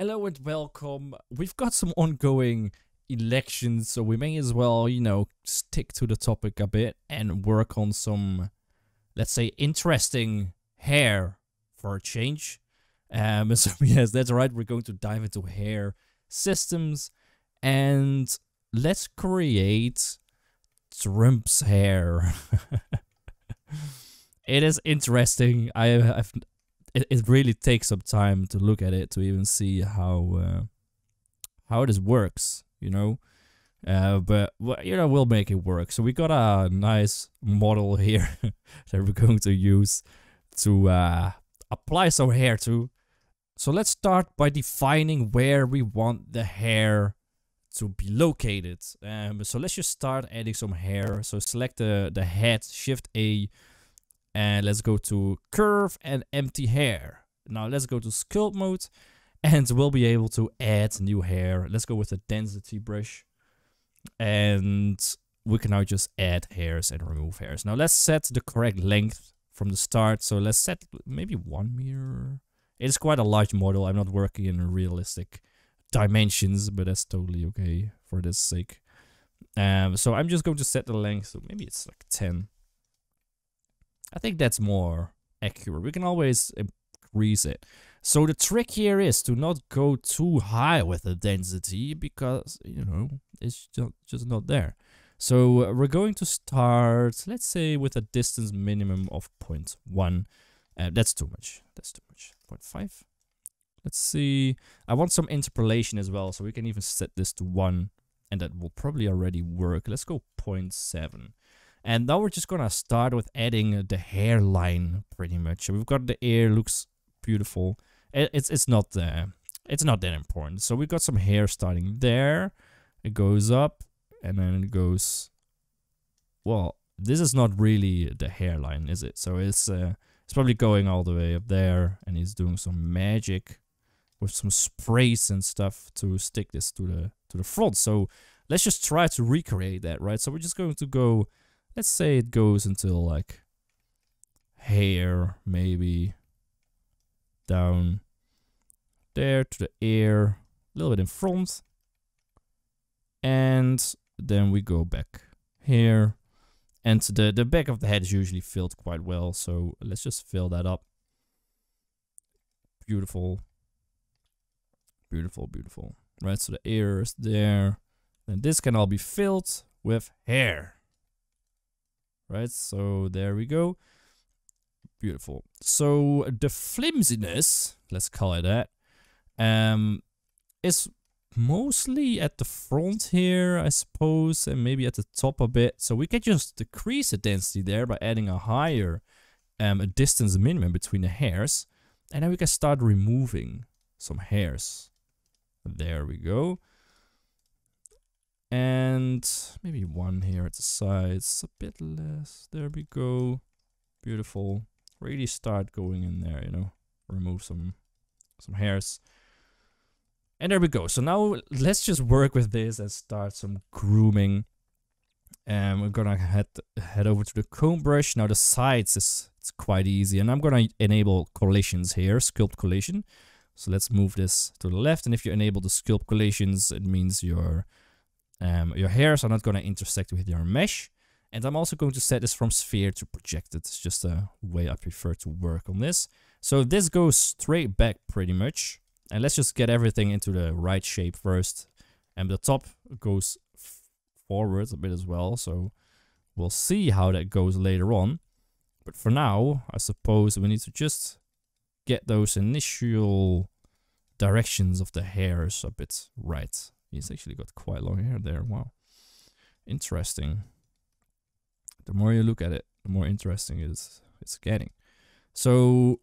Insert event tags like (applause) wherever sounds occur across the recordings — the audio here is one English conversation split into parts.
Hello and welcome. We've got some ongoing elections, so we may as well, you know, stick to the topic a bit and work on some, let's say, interesting hair for a change. Um, (laughs) so yes, that's right. We're going to dive into hair systems and let's create Trump's hair. (laughs) it is interesting. I have it, it really takes some time to look at it to even see how uh, how this works, you know. Uh, but you know we'll make it work. So we got a nice model here (laughs) that we're going to use to uh, apply some hair to. So let's start by defining where we want the hair to be located. Um, so let's just start adding some hair. So select the, the head, Shift A, and let's go to curve and empty hair. Now let's go to sculpt mode and we'll be able to add new hair. Let's go with the density brush and we can now just add hairs and remove hairs. Now let's set the correct length from the start. So let's set maybe one meter. It's quite a large model. I'm not working in realistic dimensions, but that's totally okay for this sake. Um, so I'm just going to set the length. So maybe it's like 10. I think that's more accurate. We can always increase it. So the trick here is to not go too high with the density because, you know, it's just, not there. So uh, we're going to start, let's say, with a distance minimum of 0.1. Uh, that's too much. That's too much. 0.5. Let's see. I want some interpolation as well, so we can even set this to 1. And that will probably already work. Let's go 0.7. And now we're just gonna start with adding the hairline pretty much. We've got the ear, looks beautiful. it's it's not uh, it's not that important. So we've got some hair starting there. It goes up and then it goes. Well, this is not really the hairline, is it? So it's uh, it's probably going all the way up there, and he's doing some magic with some sprays and stuff to stick this to the to the front. So let's just try to recreate that, right? So we're just going to go Let's say it goes until like hair, maybe down there to the ear, a little bit in front. And then we go back here. And the, the back of the head is usually filled quite well, so let's just fill that up. Beautiful. Beautiful, beautiful. Right, so the ear is there. And this can all be filled with hair right? So there we go. Beautiful. So the flimsiness, let's call it that, um, is mostly at the front here, I suppose, and maybe at the top a bit. So we can just decrease the density there by adding a higher um, a distance minimum between the hairs. And then we can start removing some hairs. There we go and maybe one here at the sides, a bit less. There we go. Beautiful. Really start going in there, you know. Remove some some hairs. And there we go. So now let's just work with this and start some grooming. And we're gonna head head over to the comb brush. Now the sides is it's quite easy, and I'm gonna enable collisions here, sculpt collision. So let's move this to the left, and if you enable the sculpt collisions, it means you're um, your hairs are not going to intersect with your mesh. And I'm also going to set this from sphere to projected. It's just a way I prefer to work on this. So this goes straight back pretty much. And let's just get everything into the right shape first. And the top goes forward a bit as well. So we'll see how that goes later on. But for now, I suppose we need to just get those initial directions of the hairs a bit right. He's actually got quite long hair there. Wow. Interesting. The more you look at it, the more interesting it's, it's getting. So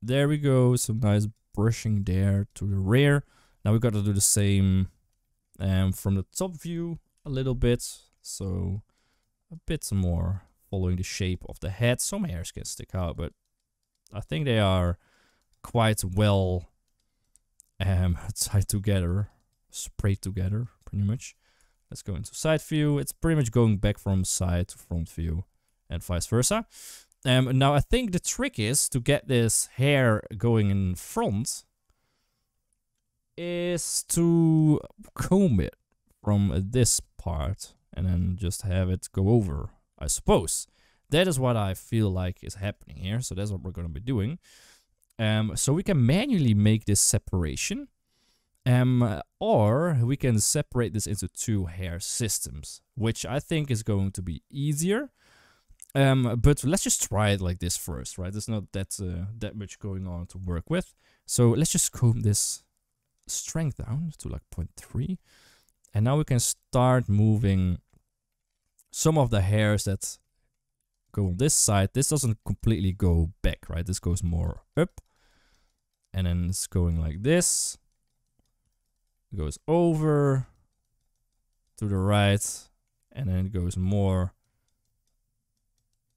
there we go. Some nice brushing there to the rear. Now we've got to do the same um, from the top view a little bit. So a bit more following the shape of the head. Some hairs can stick out, but I think they are quite well um, (laughs) tied together sprayed together pretty much. Let's go into side view. It's pretty much going back from side to front view and vice versa. Um, now I think the trick is to get this hair going in front is to comb it from this part and then just have it go over, I suppose. That is what I feel like is happening here. So that's what we're going to be doing. Um, so we can manually make this separation. Um, or we can separate this into two hair systems, which I think is going to be easier. Um, but let's just try it like this first, right? There's not that uh, that much going on to work with. So let's just comb this strength down to like 0.3. And now we can start moving some of the hairs that go on this side. This doesn't completely go back, right? This goes more up. And then it's going like this. Goes over to the right. And then it goes more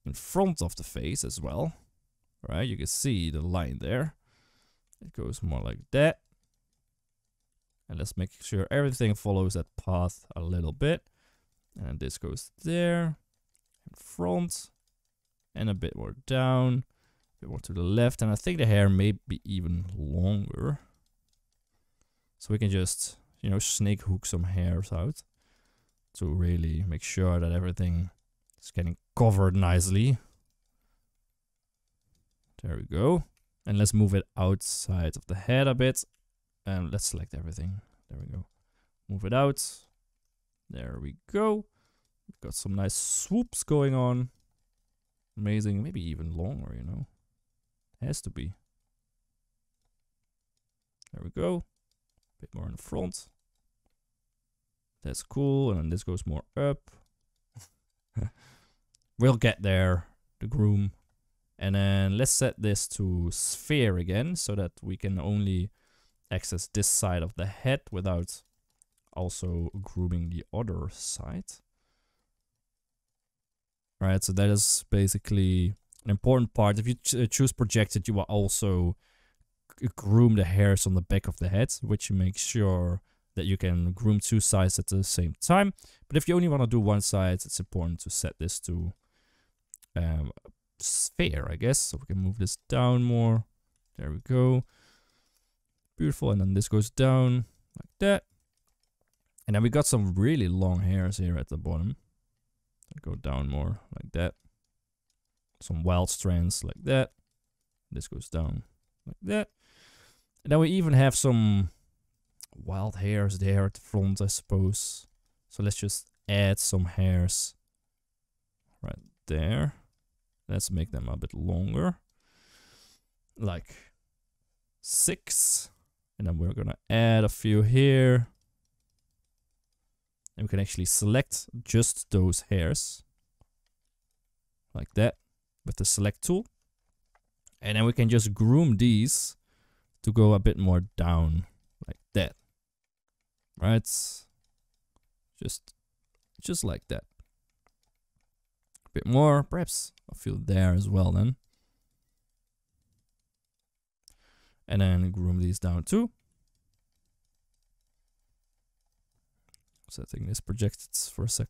in front of the face as well. Right, you can see the line there. It goes more like that. And let's make sure everything follows that path a little bit. And this goes there, in front, and a bit more down, a bit more to the left. And I think the hair may be even longer. So we can just, you know, snake hook some hairs out to really make sure that everything is getting covered nicely. There we go. And let's move it outside of the head a bit. And let's select everything. There we go. Move it out. There we go. We've got some nice swoops going on. Amazing. Maybe even longer, you know. Has to be. There we go. Bit more in the front. That's cool. And then this goes more up. (laughs) we'll get there. The groom. And then let's set this to sphere again so that we can only access this side of the head without also grooming the other side. Right, so that is basically an important part. If you ch uh, choose projected, you will also groom the hairs on the back of the head, which makes sure that you can groom two sides at the same time. But if you only want to do one side, it's important to set this to um, sphere, I guess. So we can move this down more. There we go. Beautiful. And then this goes down like that. And then we got some really long hairs here at the bottom. Go down more like that. Some wild strands like that. This goes down like that. And then we even have some wild hairs there at the front, I suppose. So let's just add some hairs right there. Let's make them a bit longer. Like six. And then we're gonna add a few here. And we can actually select just those hairs. Like that. With the select tool. And then we can just groom these to go a bit more down. Like that. Right? Just, just like that A bit more, perhaps a few there as well then. And then groom these down too. Setting this projected for a sec.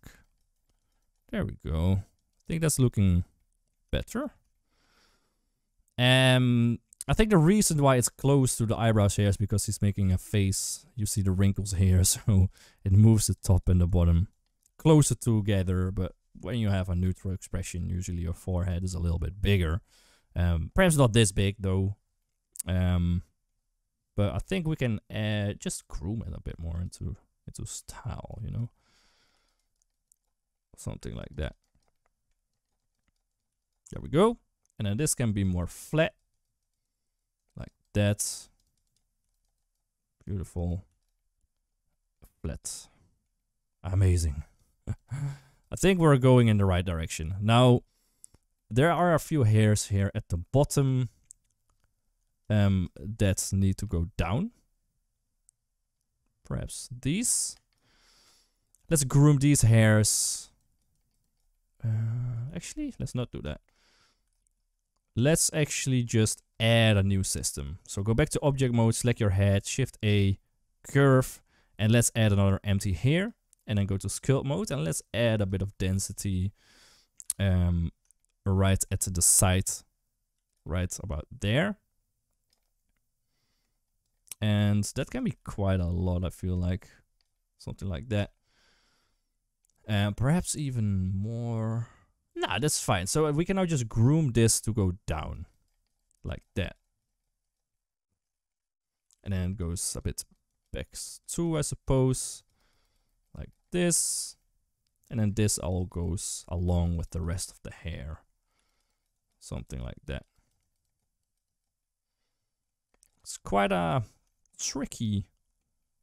There we go. I think that's looking better. Um, I think the reason why it's close to the eyebrows here is because he's making a face. You see the wrinkles here, (laughs) so it moves the top and the bottom closer together, but when you have a neutral expression, usually your forehead is a little bit bigger. Um, perhaps not this big though. Um, but I think we can uh, just groom it a bit more into into style, you know, something like that. There we go. And then this can be more flat, like that. Beautiful, flat, amazing. (laughs) I think we're going in the right direction. Now, there are a few hairs here at the bottom um, that need to go down. Perhaps these. Let's groom these hairs. Uh, actually, let's not do that. Let's actually just add a new system. So go back to object mode, select your head, shift A, curve, and let's add another empty here. and then go to sculpt mode and let's add a bit of density um, right at the side, right about there. And that can be quite a lot, I feel like. Something like that. And perhaps even more. Nah, that's fine. So we can now just groom this to go down. Like that. And then goes a bit back too, I suppose. Like this. And then this all goes along with the rest of the hair. Something like that. It's quite a tricky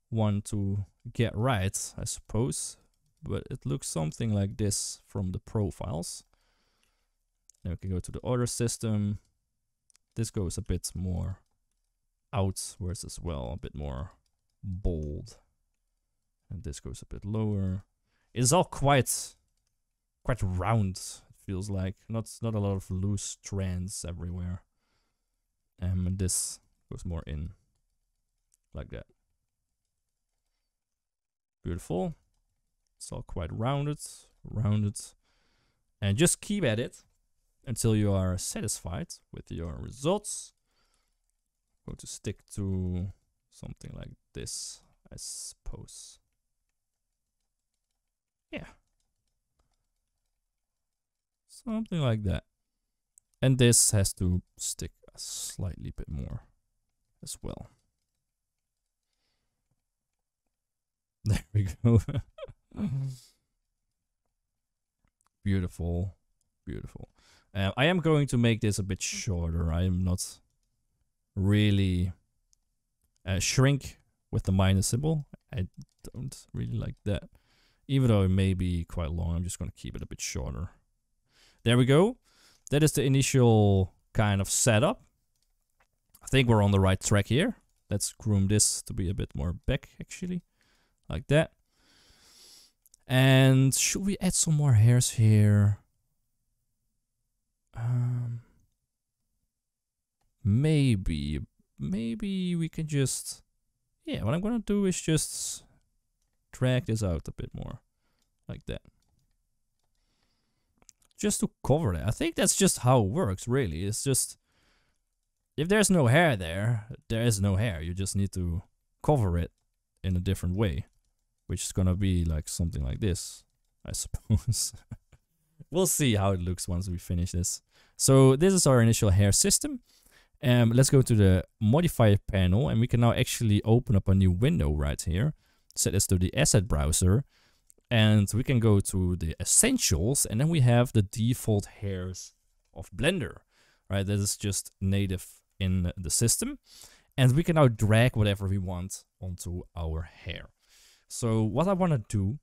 one to get right, I suppose. But it looks something like this from the profiles. Then we can go to the order system. This goes a bit more outwards as well, a bit more bold. And this goes a bit lower. It's all quite quite round, it feels like. Not not a lot of loose strands everywhere. Um, and this goes more in like that. Beautiful. It's all quite rounded, rounded. And just keep at it until you are satisfied with your results. I'm going to stick to something like this, I suppose. Yeah. Something like that. And this has to stick a slightly bit more as well. (laughs) There we go. (laughs) Mm-hmm. beautiful. Beautiful. Uh, I am going to make this a bit shorter. I am not really uh, shrink with the minus symbol. I don't really like that. Even though it may be quite long, I'm just going to keep it a bit shorter. There we go. That is the initial kind of setup. I think we're on the right track here. Let's groom this to be a bit more back, actually. Like that. And should we add some more hairs here? Um, maybe. Maybe we can just... Yeah, what I'm gonna do is just drag this out a bit more. Like that. Just to cover it. I think that's just how it works, really. It's just... If there's no hair there, there is no hair. You just need to cover it in a different way which is gonna be like something like this, I (laughs) suppose. We'll see how it looks once we finish this. So this is our initial hair system. Um, let's go to the modifier panel and we can now actually open up a new window right here. Set this to the asset browser and we can go to the essentials and then we have the default hairs of Blender, right? That is just native in the system. And we can now drag whatever we want onto our hair. So what I want to do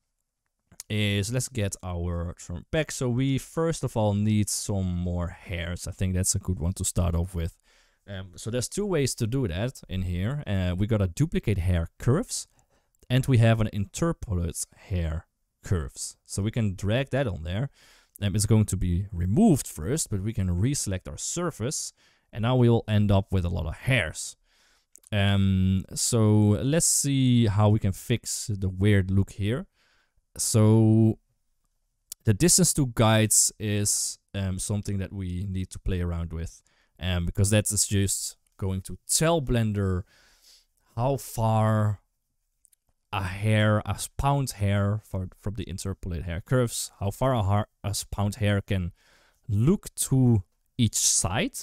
is let's get our trunk back. So we first of all need some more hairs. I think that's a good one to start off with. Um, so there's two ways to do that in here. Uh, we got a duplicate hair curves and we have an interpolate hair curves. So we can drag that on there. Um, it's going to be removed first, but we can reselect our surface and now we'll end up with a lot of hairs. Um, so let's see how we can fix the weird look here. So the distance to guides is um, something that we need to play around with um, because that is just going to tell Blender how far a hair, a pound hair for, from the interpolate hair curves, how far a, a pound hair can look to each side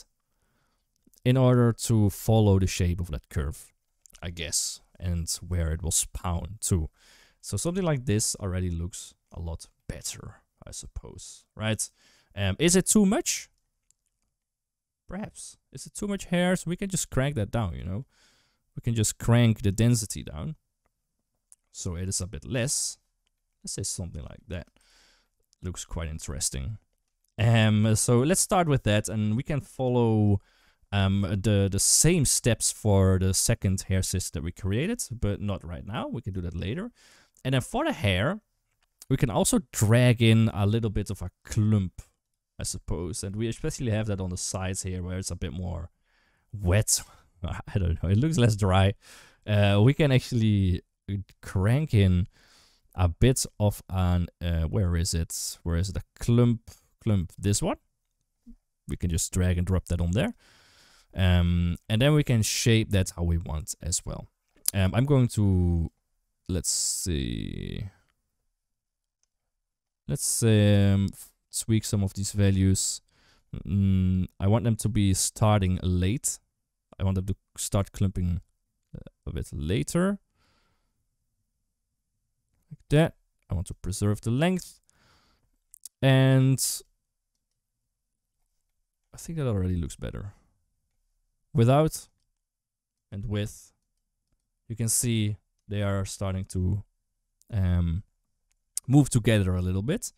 in order to follow the shape of that curve, I guess, and where it will spawn too. So something like this already looks a lot better, I suppose, right? Um, is it too much? Perhaps. Is it too much hair? So we can just crank that down, you know? We can just crank the density down. So it is a bit less. Let's say something like that. Looks quite interesting. Um, so let's start with that and we can follow um, the, the same steps for the second hair system that we created, but not right now. We can do that later. And then for the hair, we can also drag in a little bit of a clump, I suppose. And we especially have that on the sides here where it's a bit more wet. (laughs) I don't know, it looks less dry. Uh, we can actually crank in a bit of an, uh, where is it? Where is the clump? Clump, this one. We can just drag and drop that on there. Um, and then we can shape that how we want as well. Um, I'm going to, let's see, let's um, tweak some of these values. Mm, I want them to be starting late. I want them to start clumping uh, a bit later. Like that. I want to preserve the length. And I think that already looks better. Without and with, you can see they are starting to um, move together a little bit.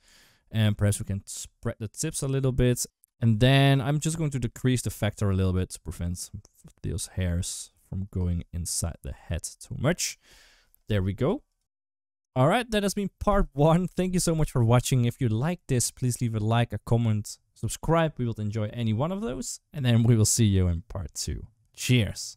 And perhaps we can spread the tips a little bit. And then I'm just going to decrease the factor a little bit to prevent those hairs from going inside the head too much. There we go. Alright, that has been part one. Thank you so much for watching. If you like this, please leave a like, a comment, subscribe. We will enjoy any one of those. And then we will see you in part two. Cheers.